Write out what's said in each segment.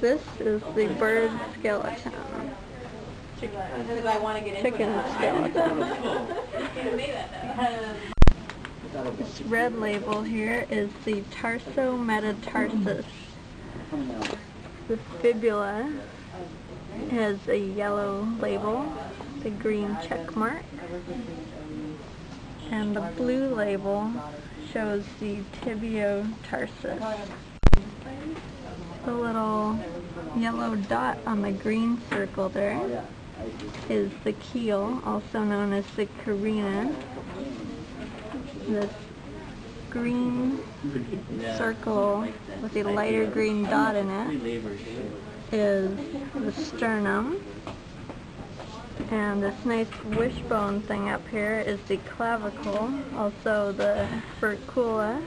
This is the bird skeleton. Chicken skeleton. This red label here is the tarsometatarsus. The fibula has a yellow label, the green check mark, and the blue label shows the tibiotarsus. The little yellow dot on the green circle there is the keel, also known as the carina. This green circle with a lighter green dot in it is the sternum. And this nice wishbone thing up here is the clavicle, also the furcula.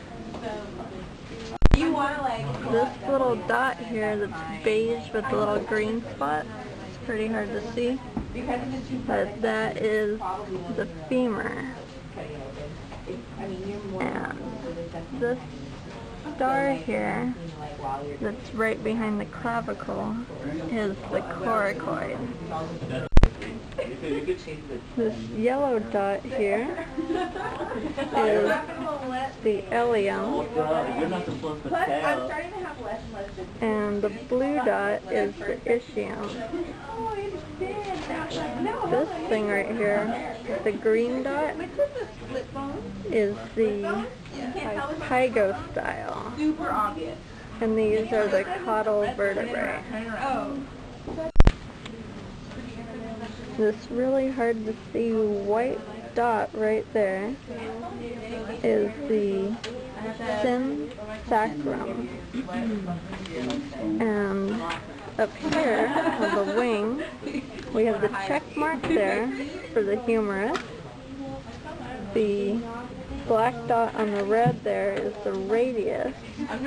You want to like. This little dot here that's beige with the little green spot, it's pretty hard to see, but that is the femur. And this star here that's right behind the clavicle is the coracoid. This yellow dot here is the ilium, You're not supposed to Plus, I'm tell. starting to have less and the blue dot is the ischium. I understand. No, This thing right here, the green dot, is the split bone? is the You can't tell which one's pygostyle, and these are the caudal vertebrae. This really hard to see white dot right there is the sacrum. And up here on the wing, we have the check mark there for the humerus. The black dot on the red there is the radius. And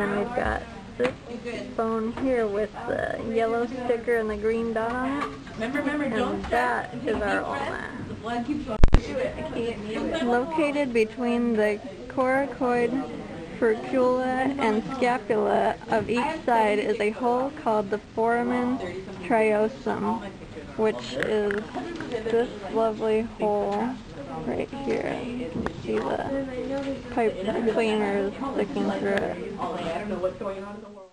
then we've got this bone here with the yellow sticker and the green dot on it. Remember, remember, don't that is our ulna. Blood keeps going through it. I can't do it. Located between the coracoid, furcula, and scapula of each side is a hole called the foramen triosseum, which is this lovely hole right here. See the pipe cleaner sticking through it.